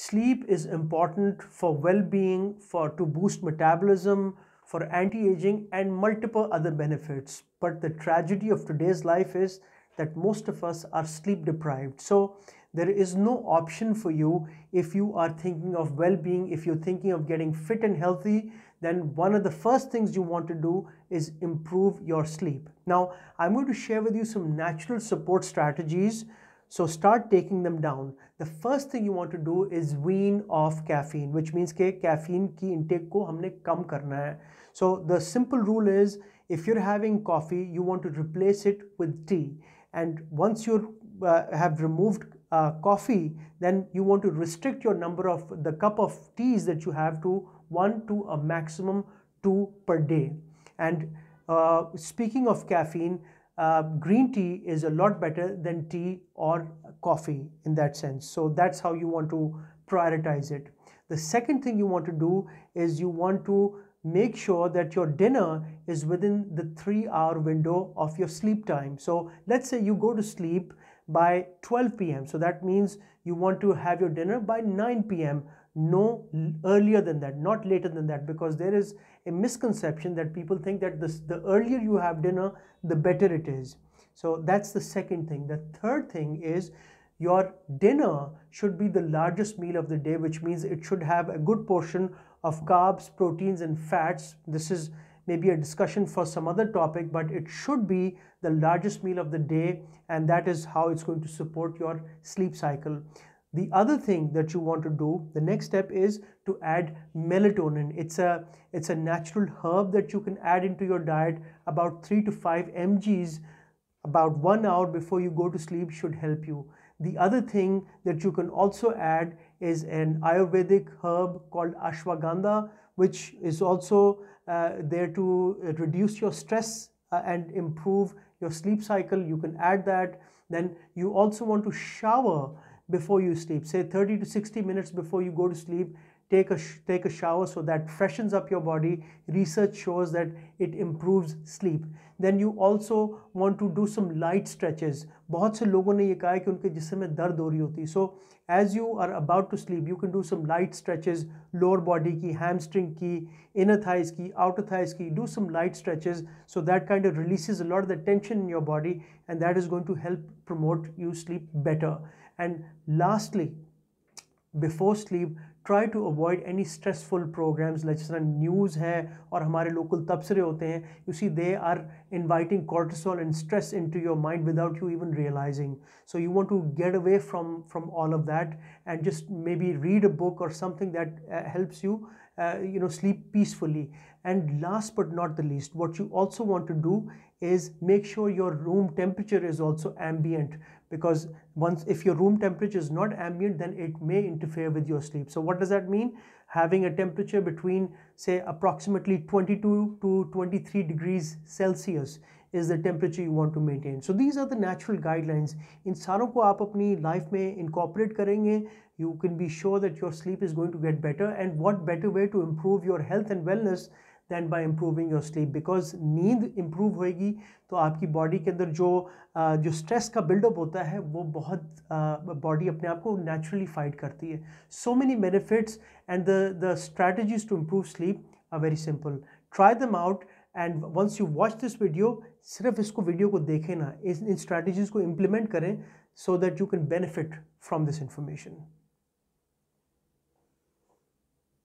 Sleep is important for well-being, for to boost metabolism, for anti-aging and multiple other benefits. But the tragedy of today's life is that most of us are sleep deprived. So there is no option for you if you are thinking of well-being, if you're thinking of getting fit and healthy, then one of the first things you want to do is improve your sleep. Now, I'm going to share with you some natural support strategies so start taking them down. The first thing you want to do is wean off caffeine, which means कि caffeine की intake को हमने कम करना है. So the simple rule is if you're having coffee, you want to replace it with tea. And once you uh, have removed uh, coffee, then you want to restrict your number of the cup of teas that you have to one to a maximum two per day. And uh, speaking of caffeine, uh, green tea is a lot better than tea or coffee in that sense. So that's how you want to prioritize it. The second thing you want to do is you want to make sure that your dinner is within the three hour window of your sleep time. So let's say you go to sleep by 12 p.m. So that means you want to have your dinner by 9 p.m no earlier than that not later than that because there is a misconception that people think that this, the earlier you have dinner the better it is. So that's the second thing. The third thing is your dinner should be the largest meal of the day which means it should have a good portion of carbs proteins and fats. This is maybe a discussion for some other topic but it should be the largest meal of the day and that is how it's going to support your sleep cycle the other thing that you want to do, the next step is to add melatonin. It's a, it's a natural herb that you can add into your diet. About 3 to 5 mgs about one hour before you go to sleep should help you. The other thing that you can also add is an Ayurvedic herb called ashwagandha, which is also uh, there to reduce your stress uh, and improve your sleep cycle. You can add that. Then you also want to shower before you sleep. Say 30 to 60 minutes before you go to sleep take a take a shower so that freshens up your body research shows that it improves sleep then you also want to do some light stretches बहुत से लोगों ने ये कहा है कि उनके जिस्म में दर्द हो रही होती है so as you are about to sleep you can do some light stretches lower body की हैमस्ट्रिंग की inner thighs की outer thighs की do some light stretches so that kind of releases a lot of the tension in your body and that is going to help promote you sleep better and lastly, before sleep, try to avoid any stressful programs like जिस news है और हमारे local तबसरे होते हैं you see they are inviting cortisol and stress into your mind without you even realizing so you want to get away from from all of that and just maybe read a book or something that uh, helps you uh, you know sleep peacefully. And last but not the least what you also want to do is make sure your room temperature is also ambient. Because once if your room temperature is not ambient then it may interfere with your sleep. So what does that mean having a temperature between say approximately 22 to 23 degrees celsius is the temperature you want to maintain so these are the natural guidelines in सारों को आप अपनी life में incorporate करेंगे you can be sure that your sleep is going to get better and what better way to improve your health and wellness then by improving your sleep because नींद improve होएगी तो आपकी body के अंदर जो जो stress का buildup होता है, वो बहुत बॉडी अपने आप को नेचुरली फाइट करती है। So many benefits and the the strategies to improve sleep are very simple try them out and once you watch this video सिर्फ़ इसको वीडियो को देखें ना इन स्ट्रैटेजीज़ को इम्प्लीमेंट करें so that you can benefit from this information